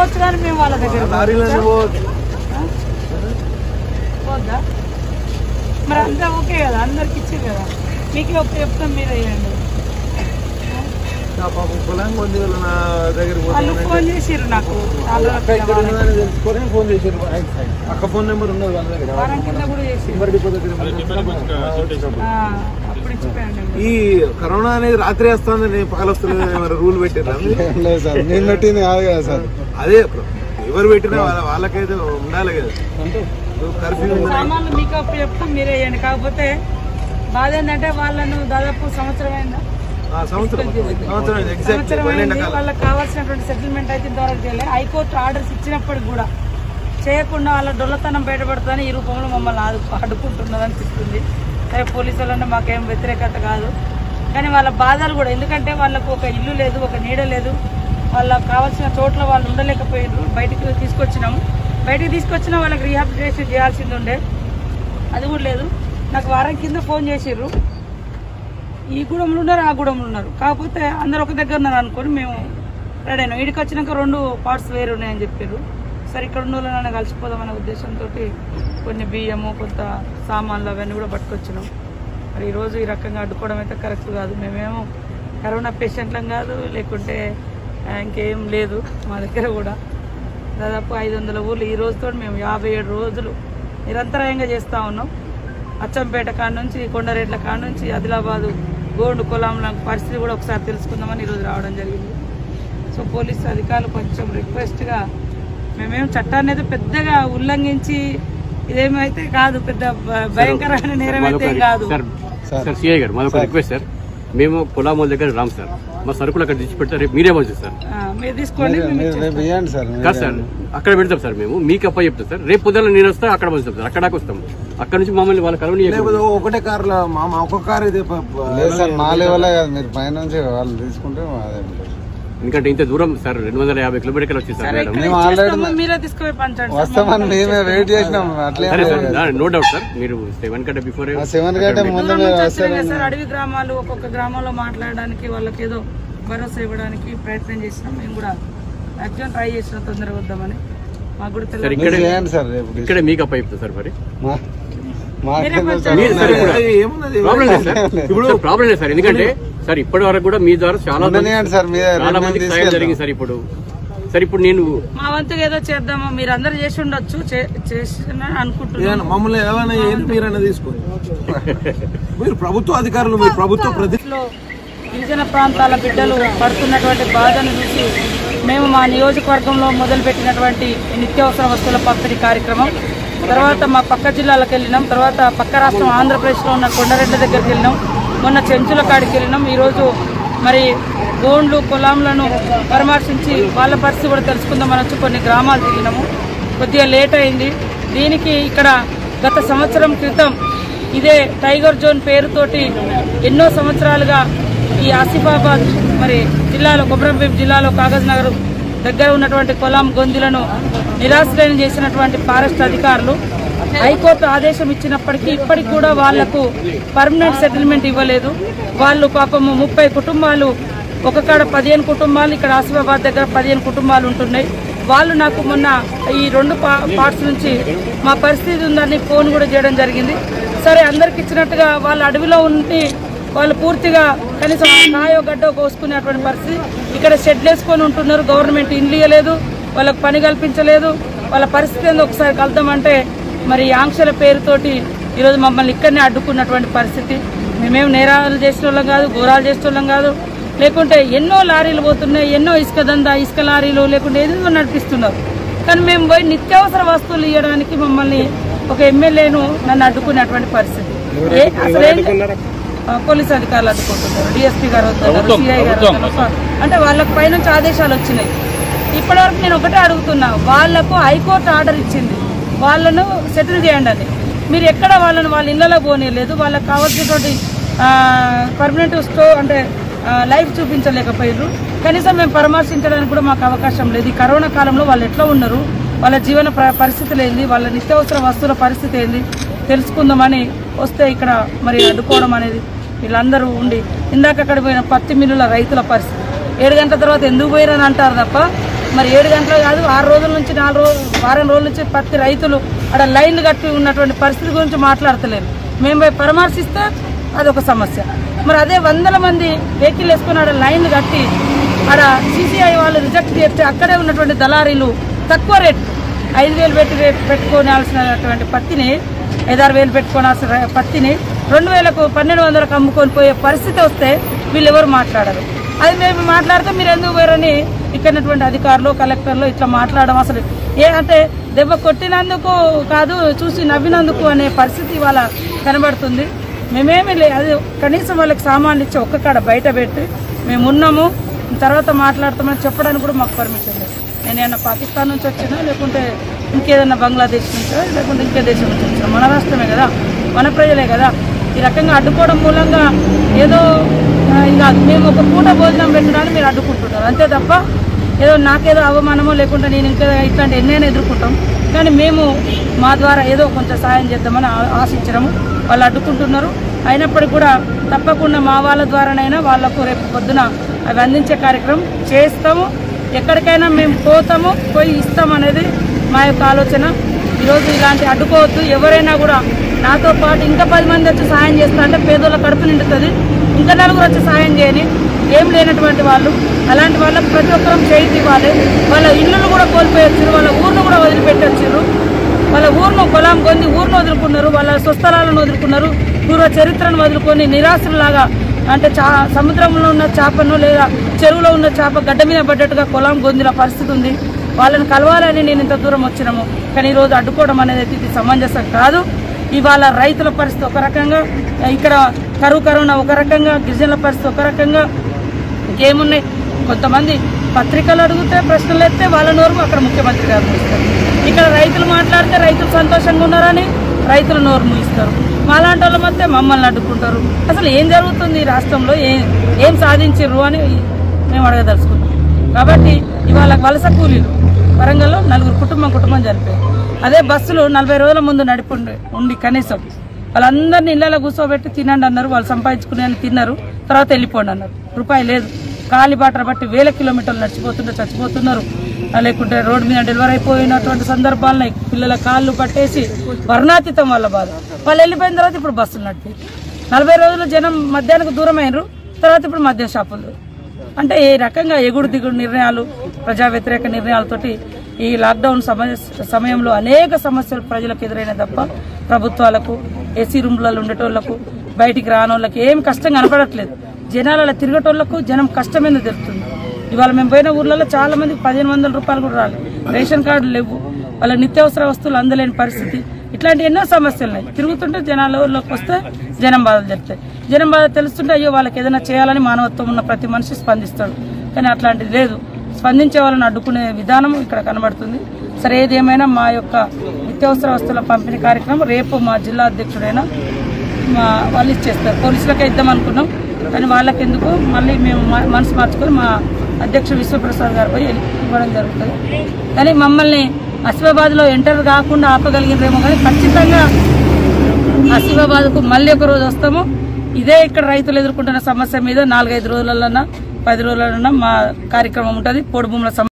పోవచ్చు కానీ మేము వాళ్ళ దగ్గర పోద్దా? మరి అంతా ఓకే కదా? అందరికి ఇచ్చారు కదా? మీకే ఒక చెప్తాం మీరు వేయండి కొంది వీళ్ళు ఫోన్ చేసిర్రు నాకు. ఫోన్ అక్క ఫోన్ నెంబర్ ఉన్నది వాళ్ళ దగ్గర. వారం కింద కూడా చేసిర్రు. ఈ కరోనా అనేది రాత్రి వస్తుంది నేను పగలొస్తుంది రూల్ పెట్టారు సార్ నేను పెట్టింది కాదు కదా సార్. అదే ఎవరు పెట్టినా వాళ్ళ వాళ్ళకైతే ఉండాలి కదా. కర్ఫ్యూ సామాన్లు మీకు చెప్తాం మీరే వేయండి కాకపోతే బాధ ఏంటంటే వాళ్ళను దాదాపు సంవత్సరం అయిందా? సంవత్సరం. అయింది వాళ్ళకి కావాల్సినటువంటి సెటిల్మెంట్ అయితే ఇంతవరకు చేయలేదు హైకోర్టు ఆర్డర్స్ ఇచ్చినప్పటికి కూడా చేయకుండా వాళ్ళ డొల్లతనం బయటపడుతుందని ఈ రూపంలో మమ్మల్ని ఆడు అనిపిస్తుంది సరే పోలీసు వాళ్ళంటే మాకేం వ్యతిరేకత కాదు. కానీ వాళ్ళ బాధలు కూడా ఎందుకంటే వాళ్ళకు ఒక ఇల్లు లేదు ఒక నీడ లేదు. వాళ్ళకి కావాల్సిన చోట్ల వాళ్ళు ఉండలేకపోయారు బయటికి తీసుకొచ్చినాము. బయటికి తీసుకొచ్చినా వాళ్ళకి రీహాబిలిటేషన్ చేయాల్సింది ఉండే. అది కూడా లేదు. నాకు వారం కింద ఫోన్ చేసిర్రు. ఈ గూడెంలో ఉన్నారు ఆ గూడెంలో ఉన్నారు. కాకపోతే అందరు ఒక దగ్గర ఉన్నారు అనుకొని మేము రెడీ అయినాం. ఇడికి వచ్చినాక రెండు పార్ట్స్ వేరు ఉన్నాయని చెప్పారు సరే ఇక్కడ ఉన్న వాళ్ళని కలిసిపోదామనే ఉద్దేశంతో కొన్ని బియ్యము కొంత సామాన్లు అవన్నీ కూడా పట్టుకొచ్చినాం. మరి ఈరోజు ఈ రకంగా అడ్డుకోవడం అయితే కరెక్ట్ కాదు. మేమేమో కరోనా పేషెంట్లం కాదు లేకుంటే ఇంకేం లేదు మా దగ్గర కూడా. దాదాపు ఐదు వందల ఊర్లు. ఈ రోజుతో మేము యాభై ఏడు రోజులు నిరంతరాయంగా చేస్తూ ఉన్నాం. అచ్చంపేట కాడ నుంచి కొండరేట్ల కాడ నుంచి ఆదిలాబాదు గోండు కొలాంల పరిస్థితి కూడా ఒకసారి తెలుసుకుందామని ఈరోజు రావడం జరిగింది. సో పోలీసు అధికారులు కొంచెం రిక్వెస్ట్గా మేమేం చట్టాన్ని అయితే పెద్దగా ఉల్లంఘించి ఇదేమైతే కాదు పెద్ద భయంకరమైన నేరం అయితే కాదు. సార్ సార్ సిఐ గారు మాదొక రిక్వెస్ట్ సార్. మేము పొలామోల దగ్గర రాము సార్. మా సరుకులు అక్కడ తెచ్చి పెడితే రేపు మీరే వచ్చి సార్. కాదు సార్. అక్కడ పెడతాం సార్ మేము. మీకు అప్ప చెప్తాం సార్. రేపు పొద్దున్న నేను వస్తా అక్కడ పంచుతాం సార్. అక్కడ వస్తాం. అక్కడ నుంచి మమ్మల్ని వాళ్ళ కలవని ఒకటే కార్ ప- లేదు సార్ మా లెవెలే కాదు మీరు పైనుంచి వాళ్ళు తీసుకుంటే. ఎందుకంటే ఇంత దూరం సార్ రెండు వందల యాభై కిలోమీటర్లు వచ్చి సార్ మేము వెయిట్ చేసినాం నో డౌట్ సార్. మీరు సెవెన్ కంటే బిఫోర్ సెవెన్ కంటే ముందు అడవి గ్రామాలు ఒక్కొక్క గ్రామంలో మాట్లాడడానికి వాళ్ళకి ఏదో భరోసా ఇవ్వడానికి ప్రయత్నం చేసినాం. మేము కూడా యాక్చువల్ ట్రై చేసినాం తొందరగా వద్దామని. మాకు కూడా సార్ తెలియదు ఇక్కడే మీకు అప్ప చెప్తా సార్ మరి ప్రాబ్లం లేదు సార్. ఎందుకంటే సార్ ఇప్పటి వరకు కూడా మీ ద్వారా చాలా మంది- మీద చాలా మందికి సాయం జరిగింది సార్ ఇప్పుడు. సార్ ఇప్పుడు నేను మా వంతుగా ఏదో చేద్దామా మీరు అందరు చేసి ఉండొచ్చు చే- చేసిన అనుకుంటున్నాను ఏమన్నా మమ్మల్ని ఏమైనా ఏంటి మీరైనా తీసుకోండి. మీరు ప్రభుత్వ అధికారులు మీరు ప్రభుత్వ గిరిజన ప్రాంతాల బిడ్డలు పడుతున్నటువంటి బాధను చూసి మేము మా నియోజకవర్గంలో మొదలుపెట్టినటువంటి నిత్యావసర వస్తువుల పంపిణీ కార్యక్రమం తర్వాత మా పక్క జిల్లాలకు వెళ్ళినాం తర్వాత పక్క రాష్ట్రం ఆంధ్రప్రదేశ్లో ఉన్న కొండరెడ్డి దగ్గరికి వెళ్ళినాం. మొన్న చెంచుల కాడికి వెళ్ళినాం. ఈరోజు మరి గోండ్లు పొలాంలను పరామర్శించి వాళ్ళ పరిస్థితి కూడా తెలుసుకుందామని వచ్చి కొన్ని గ్రామాలు తిరిగినాము. కొద్దిగా లేట్ అయింది. దీనికి ఇక్కడ గత సంవత్సరం క్రితం ఇదే టైగర్ జోన్ పేరుతోటి ఎన్నో సంవత్సరాలుగా ఈ ఆసిఫాబాద్ మరి జిల్లాలో కొమరంభీం జిల్లాలో కాగజ్ నగర్ దగ్గర ఉన్నటువంటి కొలాం గొంతులను నిరాశ్రయం చేసినటువంటి ఫారెస్ట్ అధికారులు హైకోర్టు ఆదేశం ఇచ్చినప్పటికీ ఇప్పటికి కూడా వాళ్ళకు పర్మనెంట్ సెటిల్మెంట్ ఇవ్వలేదు. వాళ్ళు పాపము ముప్పై కుటుంబాలు ఒక కాడ పదిహేను కుటుంబాలు ఇక్కడ ఆసిఫాబాద్ దగ్గర పదిహేను కుటుంబాలు ఉంటున్నాయి. వాళ్ళు నాకు మొన్న ఈ రెండు పా- పార్ట్స్ నుంచి మా పరిస్థితి ఉందని ఫోన్ కూడా చేయడం జరిగింది. సరే అందరికి ఇచ్చినట్టుగా వాళ్ళ అడవిలో ఉండి వాళ్ళు పూర్తిగా కనీసం కాయో గడ్డో కోసుకునేటువంటి పరిస్థితి. ఇక్కడ షెడ్ వేసుకొని ఉంటున్నారు గవర్నమెంట్ ఇండ్లు ఇవ్వలేదు వాళ్ళకు పని కల్పించలేదు. వాళ్ళ పరిస్థితి ఏందో ఒకసారి కలుద్దామంటే మరి ఆంక్షల పేరుతోటి ఈరోజు మమ్మల్ని ఇక్కడనే అడ్డుకున్నటువంటి పరిస్థితి. మేమేం నేరాలు చేసిన వాళ్ళం కాదు ఘోరాలు చేసిన వాళ్ళం కాదు. లేకుంటే ఎన్నో లారీలు పోతున్నాయి ఎన్నో ఇసుక దందా ఇసుక లారీలు లేకుంటే ఏదో నడిపిస్తున్నారు. కానీ మేము పోయి నిత్యావసర వస్తువులు ఇవ్వడానికి మమ్మల్ని ఒక ఎమ్మెల్యేను నన్ను అడ్డుకునేటువంటి పరిస్థితి. అసలు పోలీస్ అధికారులు అడ్డుకుంటున్నారు. డిఎస్పీ గారు వస్తున్నారు సిఐ గారు. అంటే వాళ్ళకి పైనుంచి ఆదేశాలు వచ్చినాయి. ఇప్పటివరకు నేను ఒకటే అడుగుతున్నా వాళ్ళకు హైకోర్టు ఆర్డర్ ఇచ్చింది. వాళ్ళను సెటిల్ చేయండి అని మీరు ఎక్కడ వాళ్ళని వాళ్ళ ఇళ్ళలో పోనీయలేదు వాళ్ళకి కావాల్సినటువంటి పర్మనెంట్ స్టో అంటే లైఫ్ చూపించలేకపోయారు కనీసం మేము పరామర్శించడానికి కూడా మాకు అవకాశం లేదు. ఈ కరోనా కాలంలో వాళ్ళు ఎట్లా ఉన్నారు? వాళ్ళ జీవన పరిస్థితులు ఏంది? వాళ్ళ నిత్యావసర వస్తువుల పరిస్థితి ఏంది? తెలుసుకుందామని వస్తే ఇక్కడ మరి అడ్డుకోవడం అనేది వీళ్ళందరూ ఉండి ఇందాక అక్కడ పోయిన పత్తి మిల్లుల రైతుల పరిస్థితి. ఏడు గంటల తర్వాత ఎందుకు పోయారని అంటారు తప్ప మరి ఏడు గంటలు కాదు ఆరు రోజుల నుంచి నాలుగు రోజులు వారం రోజుల నుంచి పత్తి రైతులు అక్కడ లైన్లు కట్టి ఉన్నటువంటి పరిస్థితి గురించి మాట్లాడతలేరు. మేము పోయి పరామర్శిస్తే అదొక సమస్య. మరి అదే వందల మంది వెహికల్ వేసుకుని ఆడ లైన్లు కట్టి ఆడ సీసీఐ వాళ్ళు రిజెక్ట్ చేస్తే అక్కడే ఉన్నటువంటి దళారీలు తక్కువ రేటు ఐదు వేలు పెట్టి పెట్టుకోవాల్సినటువంటి పత్తిని ఐదారు వేలు పెట్టుకోవాల్సిన పత్తిని రెండు వేలకు పన్నెండు వందలకు అమ్ముకొని పోయే పరిస్థితి వస్తే వీళ్ళు ఎవరు మాట్లాడరు. అది మేము మాట్లాడితే మీరు ఎందుకు పోయారని ఇక్కడటువంటి అధికారులు కలెక్టర్లు ఇట్లా మాట్లాడడం అసలు ఏ అంటే దెబ్బ కొట్టినందుకు కాదు చూసి నవ్వినందుకు అనే పరిస్థితి ఇవాళ కనబడుతుంది. మేమేమి లే అది కనీసం వాళ్ళకి సామాన్లు ఇచ్చి ఒక్క కాడ బయట పెట్టి మేము ఉన్నాము. తర్వాత మాట్లాడతామని చెప్పడానికి కూడా మాకు పర్మిషన్ లేదు. నేను ఏమన్నా పాకిస్తాన్ నుంచి వచ్చినా లేకుంటే ఇంకేదన్నా బంగ్లాదేశ్ నుంచో లేకుంటే ఇంకే దేశం నుంచి వచ్చినా మన రాష్ట్రమే కదా మన ప్రజలే కదా. ఈ రకంగా అడ్డుకోవడం మూలంగా ఏదో ఇంకా మేము ఒక పూట భోజనం పెట్టడానికి మీరు అడ్డుకుంటున్నారు. అంతే తప్ప ఏదో నాకేదో అవమానమో లేకుండా నేను ఇంకా ఇట్లాంటి ఎన్నైనా ఎదుర్కొంటాం. కానీ మేము మా ద్వారా ఏదో కొంచెం సాయం చేద్దామని ఆ- ఆశించడము. వాళ్ళు అడ్డుకుంటున్నారు. అయినప్పటికీ కూడా తప్పకుండా మా వాళ్ళ ద్వారానైనా వాళ్ళకు రేపు పొద్దున అవి అందించే కార్యక్రమం చేస్తాము. ఎక్కడికైనా మేము పోతాము పోయి ఇస్తాం అనేది మా యొక్క ఆలోచన. ఈరోజు ఇలాంటి అడ్డుకోవద్దు. ఎవరైనా కూడా నాతో పాటు ఇంకా పది మంది వచ్చి సాయం చేస్తా అంటే పేదోళ్ళ కడుపు నిండుతుంది. ఇంకా నలుగురు వచ్చి సాయం చేయని ఏం లేనటువంటి వాళ్ళు అలాంటి వాళ్ళకి ప్రతి ఒక్కరం చేయి ఇవ్వాలి. వాళ్ళ ఇళ్ళను కూడా కోల్పోయొచ్చారు వాళ్ళ ఊరిని కూడా వదిలిపెట్టొచ్చారు. వాళ్ళ ఊరును పొలం కొంది ఊరును వదులుకున్నారు వాళ్ళ స్వస్థలాలను వదులుకున్నారు పూర్వ చరిత్రను వదులుకొని నిరాశలాగా అంటే చా సముద్రంలో ఉన్న చేపను లేదా చెరువులో ఉన్న చేప గడ్డ మీద పడ్డట్టుగా పొలం గొందిన పరిస్థితి ఉంది. వాళ్ళని కలవాలని నేను ఇంత దూరం వచ్చినాము. కానీ ఈరోజు అడ్డుకోవడం అనేది అయితే ఇది సమంజసం కాదు. ఇవాళ రైతుల పరిస్థితి ఒక రకంగా ఇక్కడ కరువు కరోనా ఒక రకంగా గిరిజనుల పరిస్థితి ఒక రకంగా ఇంకేమున్నాయి? కొంతమంది పత్రికలు అడిగితే ప్రశ్నలు ఎత్తే వాళ్ళ నోరు అక్కడ ముఖ్యమంత్రి గారు మూయిస్తారు ఇక్కడ రైతులు మాట్లాడితే రైతులు సంతోషంగా ఉన్నారని రైతుల నోరు మూయిస్తారు. మాలాంటి వాళ్ళ మధ్య మమ్మల్ని అడ్డుకుంటారు. అసలు ఏం జరుగుతుంది రాష్ట్రంలో? ఏం ఏం సాధించరు అని మేము అడగదలుచుకున్నాం. కాబట్టి ఇవాళ వలస కూలీలు వరంగల్లో నలుగురు కుటుంబం కుటుంబం జరిపారు. అదే బస్సులు నలభై రోజుల ముందు నడిపి ఉండి- కనీసం. వాళ్ళందరినీ ఇళ్ళలో కూర్చోబెట్టి తినండి అన్నారు. వాళ్ళు సంపాదించుకునే తిన్నారు. తర్వాత వెళ్ళిపోండి అన్నారు. రూపాయి లేదు. కాలి బాటలు బట్టి వేల కిలోమీటర్లు నడిచిపోతుంటే చచ్చిపోతున్నారు. లేకుంటే రోడ్డు మీద డెలివరీ అయిపోయినటువంటి సందర్భాలను పిల్లల కాళ్ళు పట్టేసి వర్ణాతీతం వాళ్ళ బాధ. వాళ్ళు వెళ్ళిపోయిన తర్వాత ఇప్పుడు బస్సులు నడిపి నలభై రోజులు జనం మధ్యాహ్నం దూరం అయినరు తర్వాత ఇప్పుడు మద్యం షాపులు. అంటే ఈ రకంగా ఎగుడు దిగుడు నిర్ణయాలు ప్రజా వ్యతిరేక నిర్ణయాలతోటి ఈ లాక్డౌన్ సమయంలో అనేక సమస్యలు ప్రజలకు ఎదురైన తప్ప ప్రభుత్వాలకు ఏసీ రూమ్లలో ఉండేటోళ్ళకు బయటికి రానోళ్ళకి ఏం కష్టం కనపడట్లేదు. జనాలలో తిరగటోళ్ళకు జనం కష్టమైంది తెలుస్తుంది. ఇవాళ మేము పోయిన ఊర్లలో చాలా మందికి పదిహేను వందల రూపాయలు కూడా రాలేదు. రేషన్ కార్డు లేవు. వాళ్ళ నిత్యావసర వస్తువులు అందలేని పరిస్థితి. ఇట్లాంటి ఎన్నో సమస్యలు ఉన్నాయి. తిరుగుతుంటే జనాలలోకి వస్తే జనం బాధలు చెప్తాయి జనం బాధ తెలుస్తుంటే అయ్యో వాళ్ళకి ఏదైనా చేయాలని మానవత్వం ఉన్న ప్రతి మనిషి స్పందిస్తాడు. కానీ అట్లాంటిది లేదు. స్పందించే వాళ్ళని అడ్డుకునే విధానం ఇక్కడ కనబడుతుంది. సరే ఏదేమైనా మా యొక్క నిత్యావసర వస్తువుల పంపిణీ కార్యక్రమం రేపు మా జిల్లా అధ్యక్షుడైన మా వాళ్ళు ఇచ్చేస్తారు. పోలీసులకే ఇద్దాం అనుకున్నాం. కానీ వాళ్ళకి ఎందుకు మళ్ళీ మేము మనసు మార్చుకొని మా అధ్యక్షుడు విశ్వప్రసాద్ గారు పోయి ఇవ్వడం జరుగుతుంది. కానీ మమ్మల్ని అసిఫాబాద్లో ఎంటర్ కాకుండా ఆపగలిగినరేమో కానీ ఖచ్చితంగా అసిఫాబాద్కు మళ్ళీ ఒక రోజు వస్తాము. ఇదే ఇక్కడ రైతులు ఎదుర్కొంటున్న సమస్య మీద నాలుగైదు రోజులన్నా పది రోజులన్నా మా కార్యక్రమం ఉంటుంది. పొడి భూముల సమ-